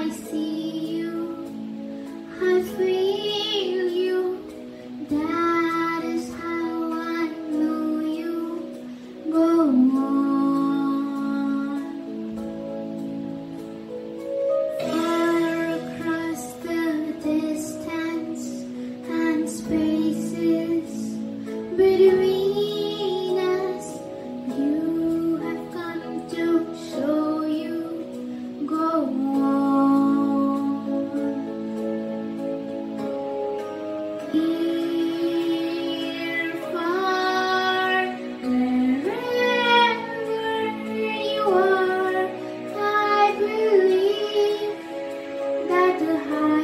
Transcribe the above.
I see the high.